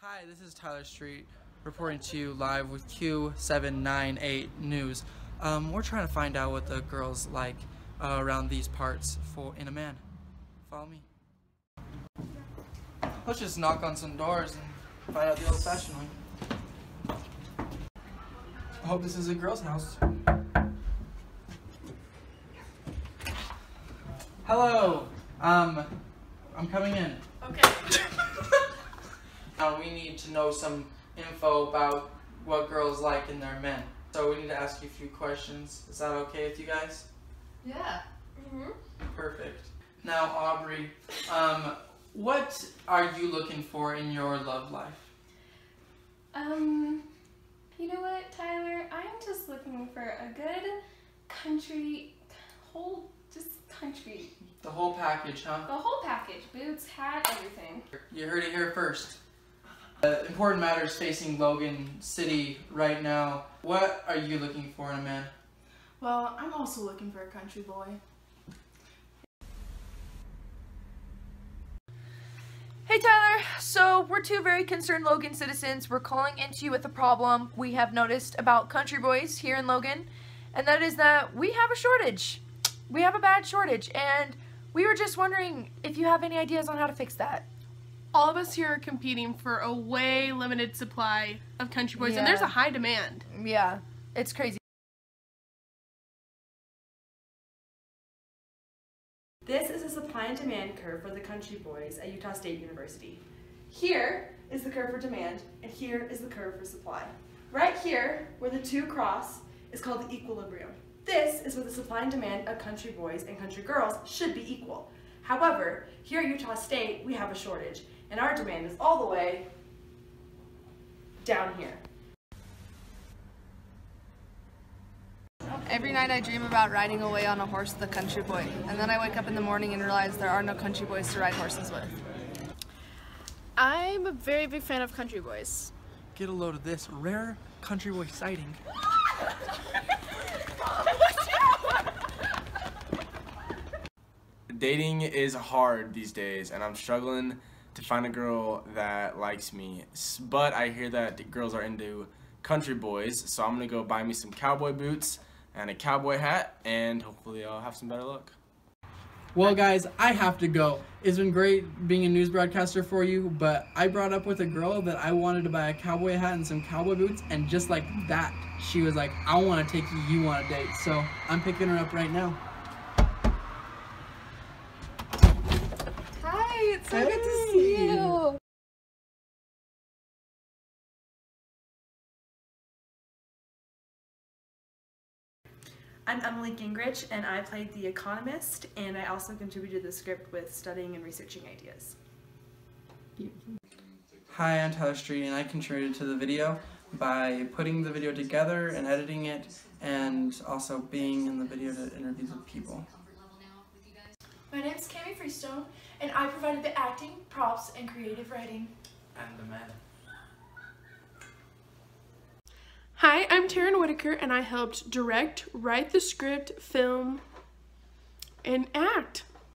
Hi, this is Tyler Street reporting to you live with Q798 News. Um, we're trying to find out what the girls like uh, around these parts for in a man. Follow me. Let's just knock on some doors and find out the old-fashioned way. I hope this is a girl's house. Hello. Um, I'm coming in. Okay. Now we need to know some info about what girls like in their men. So we need to ask you a few questions. Is that okay with you guys? Yeah. Mm-hmm. Perfect. Now Aubrey, um, what are you looking for in your love life? Um, you know what, Tyler? I'm just looking for a good country, whole, just country. The whole package, huh? The whole package. Boots, hat, everything. You heard it here first. Uh, important matters facing Logan City right now. What are you looking for in a man? Well, I'm also looking for a country boy. Hey Tyler, so we're two very concerned Logan citizens. We're calling into you with a problem we have noticed about country boys here in Logan, and that is that we have a shortage. We have a bad shortage, and we were just wondering if you have any ideas on how to fix that. All of us here are competing for a way limited supply of country boys, and there's a high demand. Yeah, it's crazy. This is a supply and demand curve for the country boys at Utah State University. Here is the curve for demand, and here is the curve for supply. Right here, where the two cross, is called the equilibrium. This is where the supply and demand of country boys and country girls should be equal. However, here at Utah State, we have a shortage, and our demand is all the way down here. Every night I dream about riding away on a horse with a country boy, and then I wake up in the morning and realize there are no country boys to ride horses with. I'm a very big fan of country boys. Get a load of this rare country boy sighting. dating is hard these days and i'm struggling to find a girl that likes me but i hear that girls are into country boys so i'm gonna go buy me some cowboy boots and a cowboy hat and hopefully i'll have some better luck Well, guys, I have to go. It's been great being a news broadcaster for you, but I brought up with a girl that I wanted to buy a cowboy hat and some cowboy boots, and just like that, she was like, I want to take you, you on a date. So I'm picking her up right now. Hi, it's so good to see you. I'm Emily Gingrich, and I played The Economist, and I also contributed the script with studying and researching ideas. Hi, I'm Tyler Street, and I contributed to the video by putting the video together and editing it, and also being in the video to interview the people. My name is Cami Freestone, and I provided the acting, props, and creative writing. And the men. Hi, I'm Taryn Whitaker, and I helped direct, write the script, film, and act.